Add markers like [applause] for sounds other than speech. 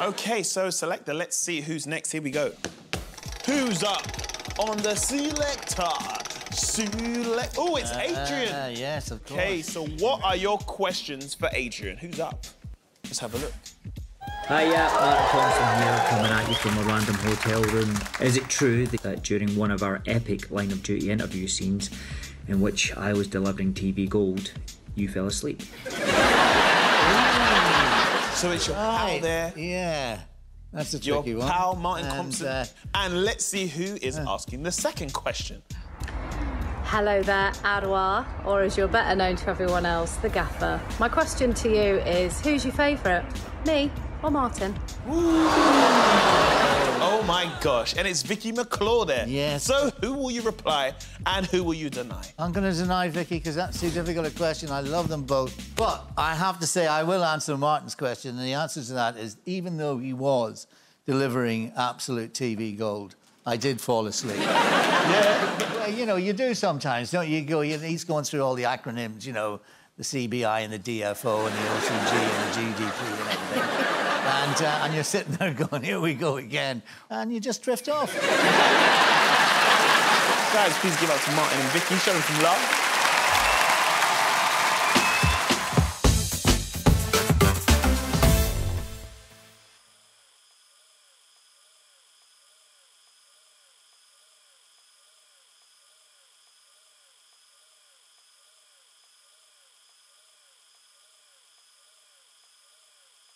Okay, so selector, let's see who's next. Here we go. Who's up on the selector? Select. Oh, it's Adrian. Ah, yes, of course. Okay, so what are your questions for Adrian? Who's up? Let's have a look. Hiya, Martin Compston here, coming at you from a random hotel room. Is it true that during one of our epic line of duty interview scenes, in which I was delivering TV gold, you fell asleep? So it's your pal there, Yeah. That's a your tricky one. Your pal Martin And, Compston, uh, and let's see who is asking the second question. Hello there, Adwa, or as you're better known to everyone else, the gaffer. My question to you is who's your favourite? Me or Martin? Oh my gosh, and it's Vicky McClure there. Yes. So who will you reply and who will you deny? I'm going to deny Vicky because that's too difficult a question. I love them both. But I have to say, I will answer Martin's question. And the answer to that is even though he was delivering absolute TV gold, I did fall asleep. [laughs] yeah. Well, you know, you do sometimes, don't you? you go, you- he's going through all the acronyms, you know, the CBI and the DFO and the OCG and the GDP and everything. [laughs] And, uh, and you're sitting there [laughs] going, here we go again. And you just drift off. Guys, please give up to Martin and Vicky. Show them some love.